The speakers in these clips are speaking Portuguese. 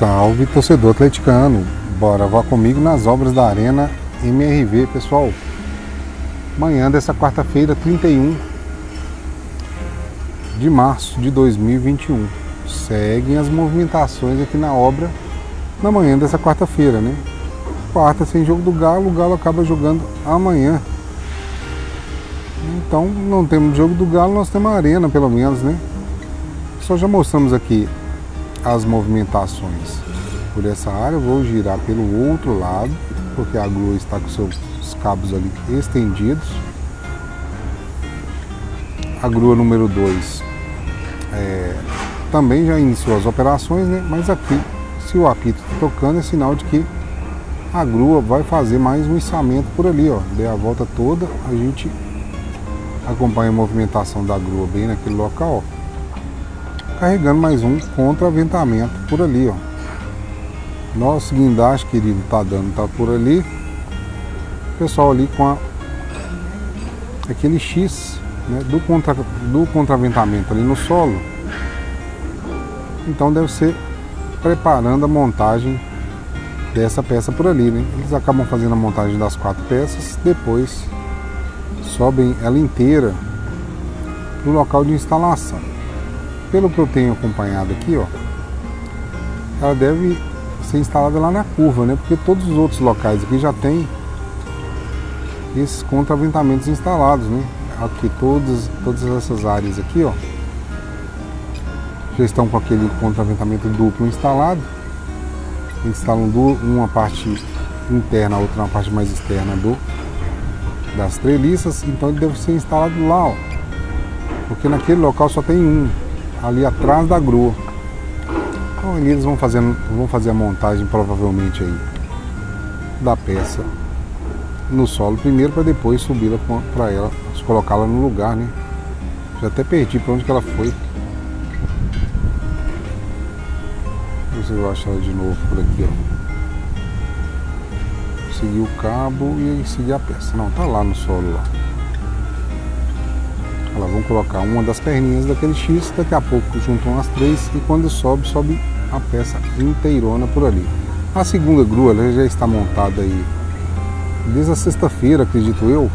Salve torcedor atleticano, bora vá comigo nas obras da Arena MRV, pessoal. Manhã dessa quarta-feira, 31 de março de 2021. Seguem as movimentações aqui na obra na manhã dessa quarta-feira, né? Quarta sem jogo do Galo, o Galo acaba jogando amanhã. Então não temos jogo do Galo, nós temos a Arena pelo menos, né? Só já mostramos aqui as movimentações por essa área, vou girar pelo outro lado, porque a grua está com seus cabos ali estendidos. A grua número 2 é, também já iniciou as operações, né? mas aqui, se o apito está tocando, é sinal de que a grua vai fazer mais um içamento por ali, ó. Dei a volta toda, a gente acompanha a movimentação da grua bem naquele local, ó carregando mais um contra-aventamento por ali, ó. Nosso guindaste, querido, tá dando, tá por ali. pessoal ali com a, aquele X né, do, contra, do contraventamento ali no solo. Então deve ser preparando a montagem dessa peça por ali, né? Eles acabam fazendo a montagem das quatro peças, depois sobem ela inteira no local de instalação pelo que eu tenho acompanhado aqui, ó, ela deve ser instalada lá na curva, né? Porque todos os outros locais aqui já tem esses contraventamentos instalados, né? Aqui todas, todas essas áreas aqui, ó, já estão com aquele contraventamento duplo instalado. Instalam uma parte interna, a outra na parte mais externa do das treliças, então ele deve ser instalado lá, ó, porque naquele local só tem um, ali atrás da grua. Então eles vão, fazendo, vão fazer a montagem provavelmente aí da peça no solo primeiro para depois subir para ela, colocá-la no lugar, né? Já até perdi para onde que ela foi. Vamos ver se eu acho ela de novo por aqui, ó. Seguir o cabo e seguir a peça. Não, tá lá no solo lá. Vão colocar uma das perninhas daquele X, daqui a pouco juntam as três e quando sobe, sobe a peça inteirona por ali. A segunda grua já está montada aí desde a sexta-feira, acredito eu.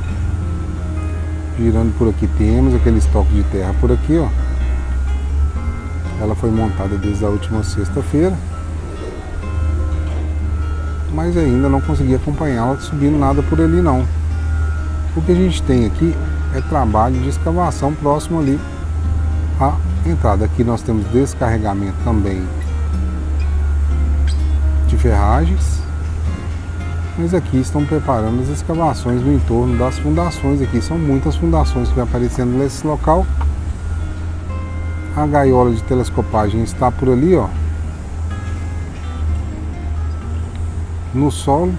Girando por aqui temos aquele estoque de terra por aqui, ó. Ela foi montada desde a última sexta-feira. Mas ainda não consegui acompanhá-la subindo nada por ali não. O que a gente tem aqui é trabalho de escavação próximo ali à entrada. Aqui nós temos descarregamento também de ferragens, mas aqui estão preparando as escavações no entorno das fundações. Aqui são muitas fundações que vão aparecendo nesse local. A gaiola de telescopagem está por ali, ó, no solo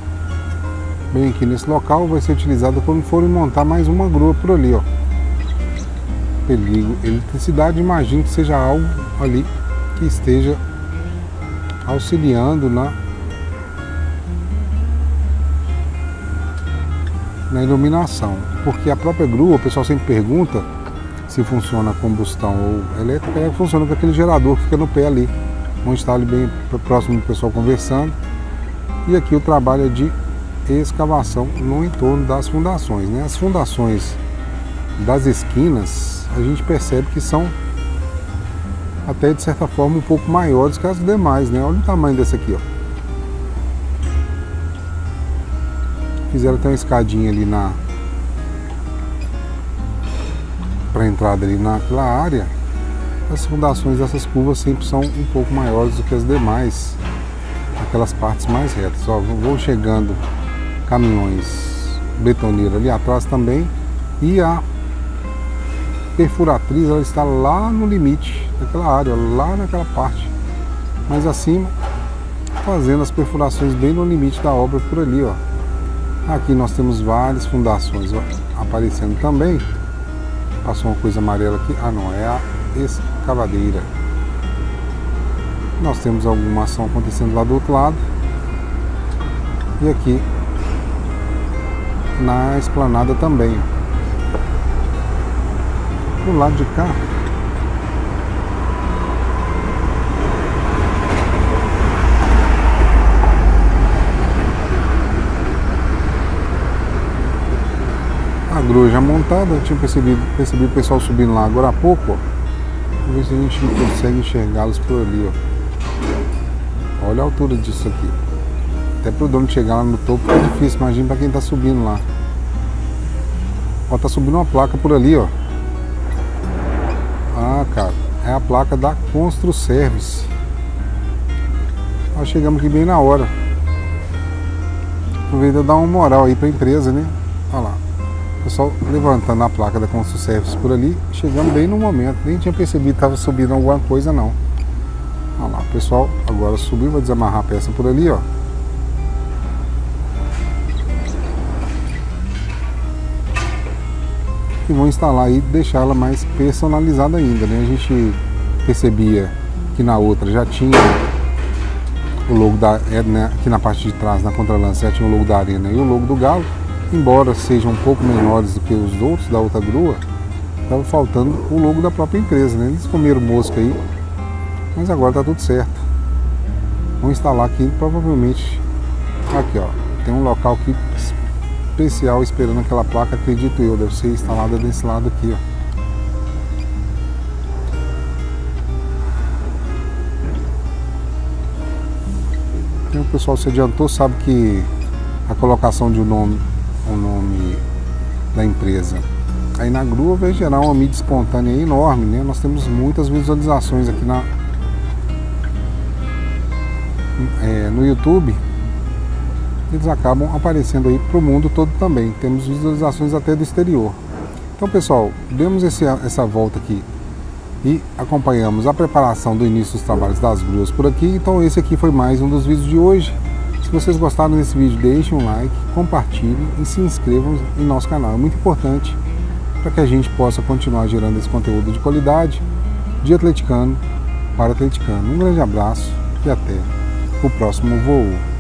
bem aqui nesse local vai ser utilizada quando forem montar mais uma grua por ali, ó. Perigo, eletricidade, imagino que seja algo ali que esteja auxiliando na na iluminação, porque a própria grua, o pessoal sempre pergunta se funciona a combustão ou elétrica, ela funciona com aquele gerador que fica no pé ali, onde está ali bem próximo do pessoal conversando. E aqui o trabalho é de escavação no entorno das fundações. Né? As fundações das esquinas a gente percebe que são até de certa forma um pouco maiores que as demais, né? Olha o tamanho desse aqui, ó. Fizeram até uma escadinha ali na para entrada ali naquela área. As fundações dessas curvas sempre são um pouco maiores do que as demais, aquelas partes mais retas. Ó, vou chegando caminhões betoneiros ali atrás também e a perfuratriz ela está lá no limite daquela área, lá naquela parte mais acima, fazendo as perfurações bem no limite da obra por ali, ó. Aqui nós temos várias fundações ó, aparecendo também. Passou uma coisa amarela aqui. Ah não, é a escavadeira. Nós temos alguma ação acontecendo lá do outro lado. E aqui na esplanada também. Do lado de cá. A grua já montada, eu tinha percebido, perceber o pessoal subindo lá agora há pouco. Vamos ver se a gente consegue enxergá-los por ali. Ó. Olha a altura disso aqui. Até pro dono chegar lá no topo é difícil, imagina para quem tá subindo lá. Ó, tá subindo uma placa por ali, ó. Ah, cara, é a placa da Constru Service. Nós chegamos aqui bem na hora. Aproveita dar uma moral aí pra empresa, né? Olha lá. O pessoal levantando a placa da Constru Service por ali, chegando bem no momento. Nem tinha percebido que tava subindo alguma coisa não. Olha lá, o pessoal agora subiu, vai desamarrar a peça por ali, ó. E vão instalar e deixá-la mais personalizada ainda. Né? A gente percebia que na outra já tinha o logo da é, né, aqui na parte de trás, na contralance, já tinha o logo da arena e o logo do galo, embora sejam um pouco menores do que os outros da outra grua, estava faltando o logo da própria empresa. Né? Eles comeram mosca aí, mas agora está tudo certo. Vamos instalar aqui, provavelmente, aqui ó, tem um local aqui especial esperando aquela placa, acredito eu, deve ser instalada desse lado aqui, ó. o pessoal se adiantou, sabe que a colocação de um nome, um nome da empresa aí na grua vai gerar uma mídia espontânea enorme, né? Nós temos muitas visualizações aqui na, é, no YouTube eles acabam aparecendo aí para o mundo todo também. Temos visualizações até do exterior. Então, pessoal, demos esse, essa volta aqui e acompanhamos a preparação do início dos trabalhos das gruas por aqui. Então, esse aqui foi mais um dos vídeos de hoje. Se vocês gostaram desse vídeo, deixem um like, compartilhem e se inscrevam em nosso canal. É muito importante para que a gente possa continuar gerando esse conteúdo de qualidade de atleticano para atleticano. Um grande abraço e até o próximo voo.